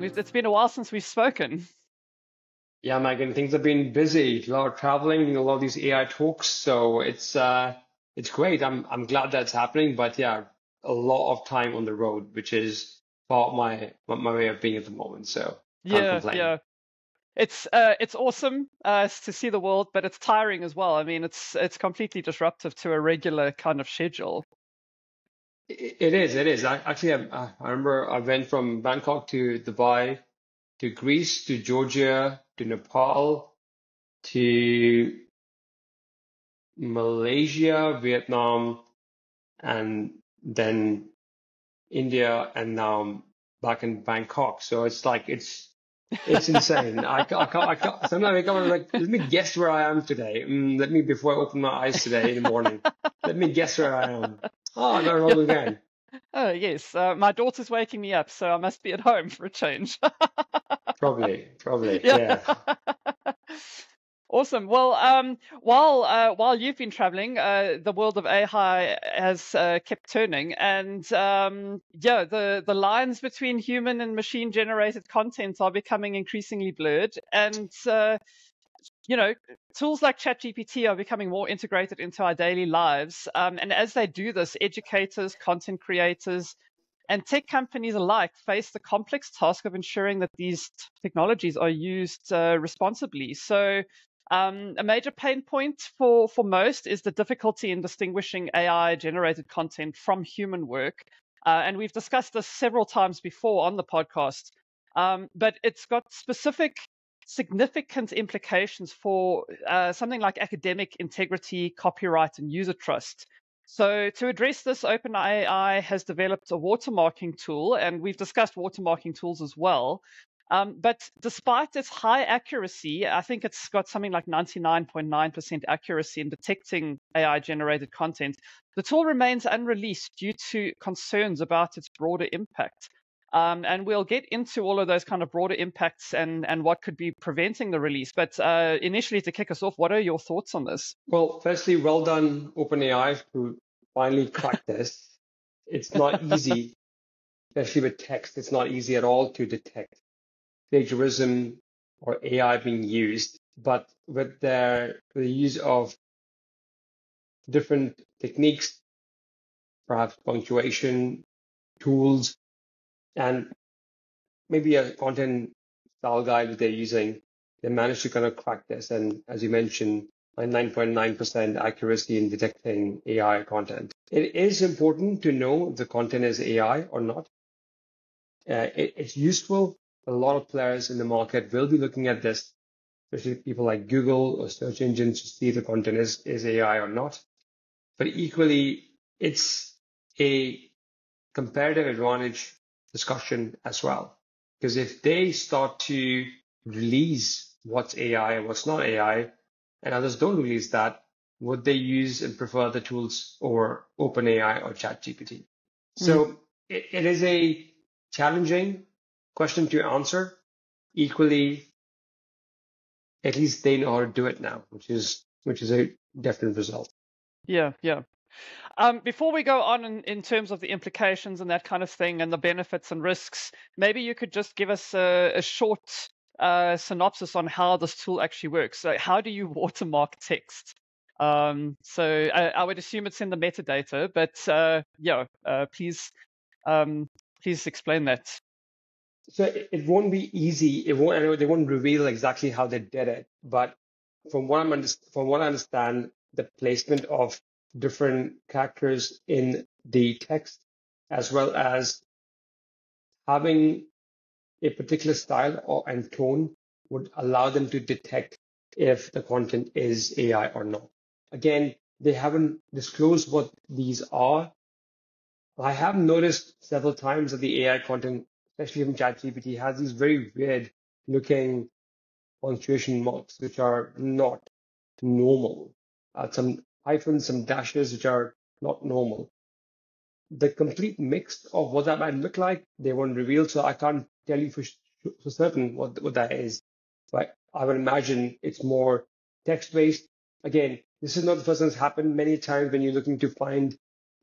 going? It's been a while since we've spoken. Yeah, Megan, things have been busy. A lot of traveling, a lot of these AI talks. So it's uh, it's great. I'm I'm glad that's happening. But yeah, a lot of time on the road, which is part of my my way of being at the moment. So yeah, yeah. It's uh, it's awesome uh, to see the world, but it's tiring as well. I mean, it's it's completely disruptive to a regular kind of schedule. It is. It is. Actually, I, I remember I went from Bangkok to Dubai, to Greece, to Georgia, to Nepal, to Malaysia, Vietnam, and then India, and now I'm back in Bangkok. So it's like it's it's insane. I, I, can't, I can't. Sometimes I come like, let me guess where I am today. Mm, let me before I open my eyes today in the morning. let me guess where I am. Oh, no, wrong again. Oh yes, uh, my daughter's waking me up, so I must be at home for a change. probably, probably, yeah. yeah. Awesome. Well, um, while uh, while you've been traveling, uh, the world of AI has uh, kept turning, and um, yeah, the the lines between human and machine generated content are becoming increasingly blurred, and uh, you know, tools like ChatGPT are becoming more integrated into our daily lives. Um, and as they do this, educators, content creators, and tech companies alike face the complex task of ensuring that these technologies are used uh, responsibly. So, um, a major pain point for, for most is the difficulty in distinguishing AI generated content from human work. Uh, and we've discussed this several times before on the podcast. Um, but it's got specific significant implications for uh, something like academic integrity, copyright, and user trust. So, to address this, OpenAI has developed a watermarking tool, and we've discussed watermarking tools as well. Um, but despite its high accuracy, I think it's got something like 99.9% accuracy in detecting AI generated content, the tool remains unreleased due to concerns about its broader impact. Um, and we'll get into all of those kind of broader impacts and, and what could be preventing the release. But uh, initially, to kick us off, what are your thoughts on this? Well, firstly, well done, OpenAI, who finally cracked this. It's not easy, especially with text. It's not easy at all to detect plagiarism or AI being used. But with the, the use of different techniques, perhaps punctuation tools, and maybe a content style guide that they're using, they managed to kind of crack this. And as you mentioned, 99.9% accuracy in detecting AI content. It is important to know if the content is AI or not. Uh, it, it's useful. A lot of players in the market will be looking at this, especially people like Google or search engines to see if the content is, is AI or not. But equally, it's a comparative advantage discussion as well. Because if they start to release what's AI and what's not AI, and others don't release that, would they use and prefer the tools over OpenAI or ChatGPT? Mm. So it, it is a challenging question to answer. Equally, at least they know how to do it now, which is which is a definite result. Yeah, yeah. Um, before we go on in, in, terms of the implications and that kind of thing and the benefits and risks, maybe you could just give us a, a short uh, synopsis on how this tool actually works. So how do you watermark text? Um, so I, I, would assume it's in the metadata, but uh, yeah, uh, please um, please explain that. So it, won't be easy. It won't. They won't reveal exactly how they did it, but from what I'm from what I understand, the placement of different characters in the text, as well as having a particular style or, and tone would allow them to detect if the content is AI or not. Again, they haven't disclosed what these are. I have noticed several times that the AI content, especially from ChatGPT, has these very weird looking punctuation marks, which are not normal. Uh, some hyphens, some dashes, which are not normal. The complete mix of what that might look like, they won't reveal, so I can't tell you for, for certain what, what that is. But I would imagine it's more text-based. Again, this is not the first time it's happened. Many times when you're looking to find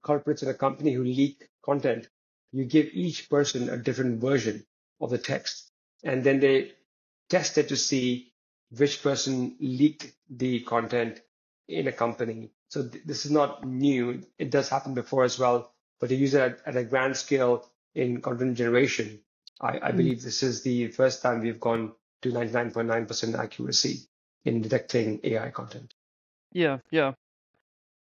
culprits in a company who leak content, you give each person a different version of the text. And then they test it to see which person leaked the content in a company. So th- this is not new. It does happen before as well, but to use it at, at a grand scale in content generation, I, I mm. believe this is the first time we've gone to 99.9% accuracy in detecting AI content. Yeah, yeah.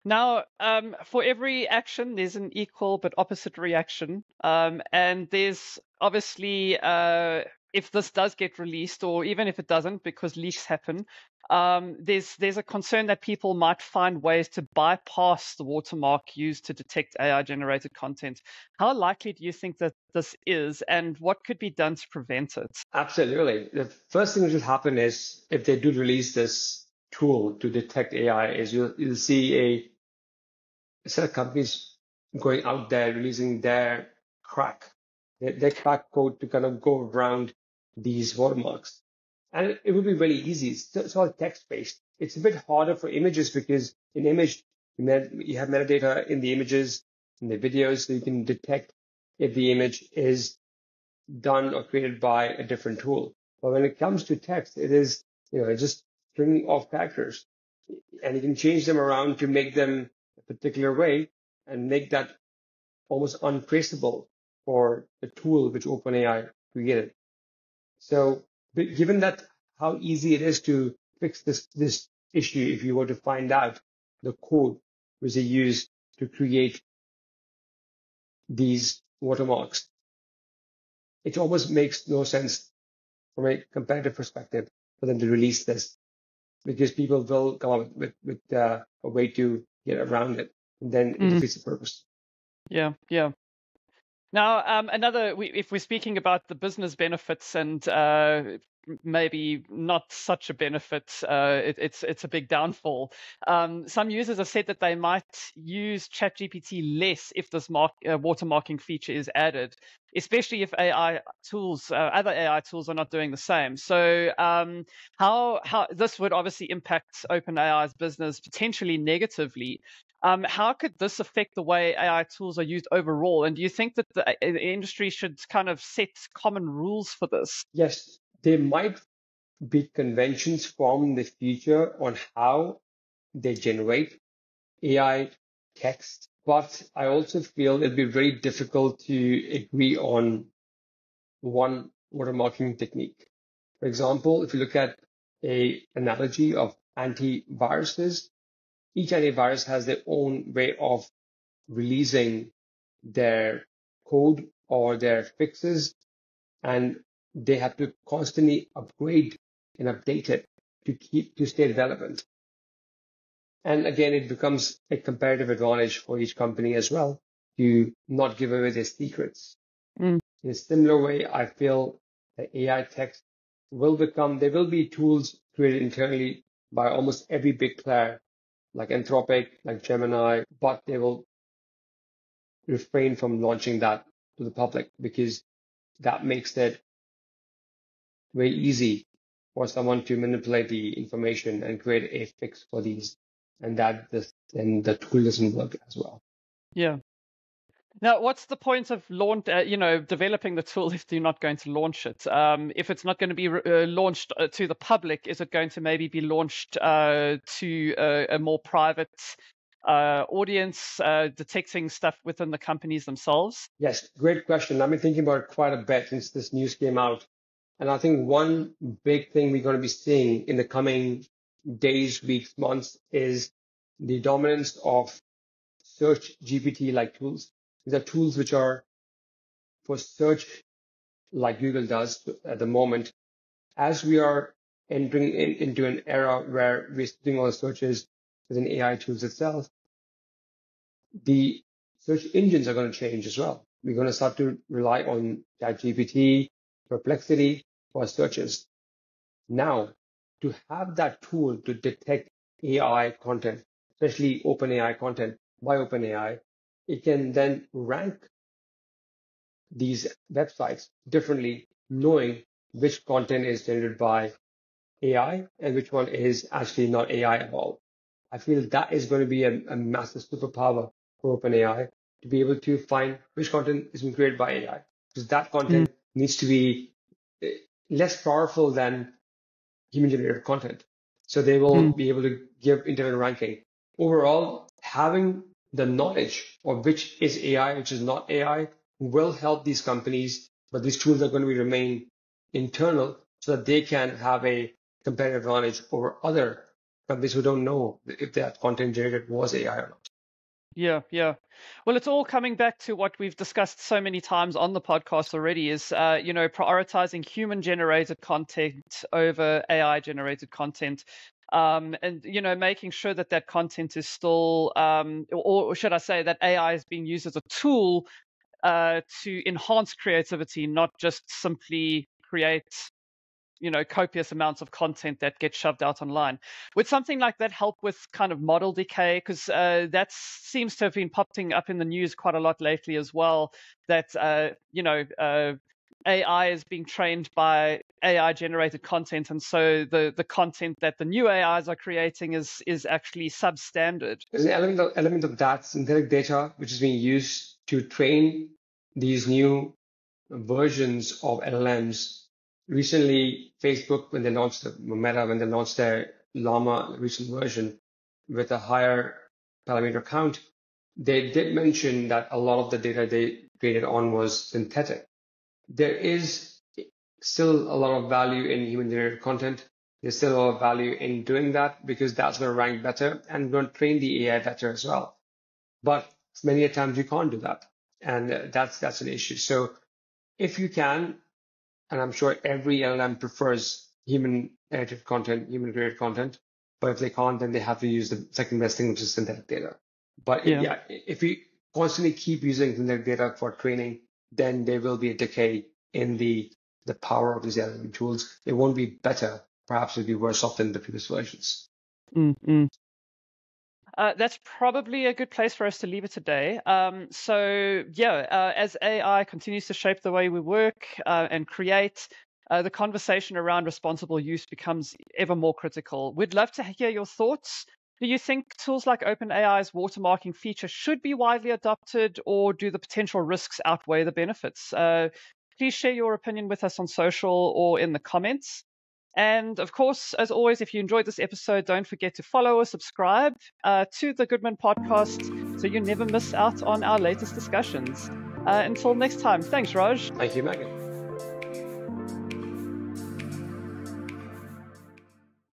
Now, um, for every action, there's an equal but opposite reaction. Um, and there's obviously, uh, if this does get released, or even if it doesn't, because leaks happen, um, there's there's a concern that people might find ways to bypass the watermark used to detect AI generated content. How likely do you think that this is, and what could be done to prevent it? Absolutely. The first thing that will happen is if they do release this tool to detect AI, is you'll, you'll see a, a set of companies going out there releasing their crack, their, their crack code to kind of go around these watermarks. And it would be really easy. It's, all text based. It's a bit harder for images because in image, you have metadata in the images, in the videos, so you can detect if the image is done or created by a different tool. But when it comes to text, it is, you know, just stringing of characters and you can change them around to make them a particular way and make that almost untraceable for the tool which OpenAI created. So given that how easy it is to fix this, this issue if you were to find out the code which they use to create these watermarks, it almost makes no sense from a competitive perspective for them to release this because people will come up with, with uh, a way to get around it and then it mm. defeats the purpose. Yeah, yeah. Now, um, another, if we're speaking about the business benefits and uh, maybe not such a benefit, uh, it, it's it's a big downfall. Um, some users have said that they might use ChatGPT less if this mark, uh, watermarking feature is added, especially if AI tools, uh, other AI tools, are not doing the same. So, um, how how this would obviously impact OpenAI's business potentially negatively. Um, how could this affect the way AI tools are used overall? And do you think that the, uh, the industry should kind of set common rules for this? Yes, there might be conventions formed in the future on how they generate AI text, but I also feel it'd be very difficult to agree on one watermarking technique. For example, if you look at a analogy of antiviruses, each antivirus has their own way of releasing their code or their fixes, and they have to constantly upgrade and update it to keep to stay relevant. And again, it becomes a comparative advantage for each company as well to not give away their secrets. Mm. In a similar way, I feel that AI text will become, there will be tools created internally by almost every big player like Anthropic, like Gemini, but they will refrain from launching that to the public because that makes it very easy for someone to manipulate the information and create a fix for these and that this and the tool doesn't work as well. Yeah. Now, what's the point of launch? Uh, you know, developing the tool if you're not going to launch it? Um, if it's not going to be uh, launched uh, to the public, is it going to maybe be launched uh, to a, a, more private uh, audience, uh, detecting stuff within the companies themselves? Yes, great question. I've been thinking about it quite a bit since this news came out, and I think one big thing we're going to be seeing in the coming days, weeks, months is the dominance of search GPT like tools. These are tools which are for search like Google does at the moment. As we are entering in, into an era where we're doing all the searches within AI tools itself, the search engines are going to change as well. We're going to start to rely on ChatGPT, Perplexity for searches. Now, to have that tool to detect AI content, especially OpenAI content by OpenAI, it can then rank these websites differently, knowing which content is generated by AI and which one is actually not AI at all. I feel that is going to be a, a massive superpower for OpenAI to be able to find which content is being created by AI because that content mm. needs to be eh, less powerful than human generated content. So they will mm. be able to give internet ranking. Overall, having the knowledge of which is AI, which is not AI, will help these companies, but these tools are going to remain internal so that they can have a competitive advantage over other companies who don't know if that content generated was AI or not. Yeah, yeah. Well, it's all coming back to what we've discussed so many times on the podcast already is, uh, you know, prioritizing human generated content over AI generated content. Um, and you know making sure that that content is still um, or, or, should i say that ai is being used as a tool uh, to enhance creativity not just simply create you know copious amounts of content that get shoved out online. Would something like that help with kind of model decay? Because uh, that seems to have been popping up in the news quite a lot lately as well that uh, you know uh, AI is being trained by AI generated content, and so the, the content that the new AIs are creating is is actually substandard. There's an element of, element of that synthetic data which is being used to train these new versions of LLMs recently Facebook when they launched the Meta when they launched their Llama recent version with a higher parameter count, they did mention that a lot of the data they created on was synthetic. There is still a lot of value in human generated content. There's still a lot of value in doing that because that's going to rank better and going to train the AI better as well. But many a times you can't do that. And that's, that's an issue. So if you can, and I'm sure every LLM prefers human edited content, human created content. But if they can't, then they have to use the second best thing, which is synthetic data. But yeah, yeah if you constantly keep using synthetic data for training, then there will be a decay in the the power of these LLM tools. It won't be better. Perhaps it'll be worse off than the previous versions. Mm-hmm. Uh, that's probably a good place for us to leave it today. Um, so, yeah, uh, as AI continues to shape the way we work uh, and create, uh, the conversation around responsible use becomes ever more critical. We'd love to hear your thoughts. Do you think tools like OpenAI's watermarking feature should be widely adopted, or do the potential risks outweigh the benefits? Uh, please share your opinion with us on social or in the comments. And of course, as always, if you enjoyed this episode, don't forget to follow or subscribe uh, to the Goodman podcast so you never miss out on our latest discussions. Uh, until next time, thanks, Raj. Thank you, Megan.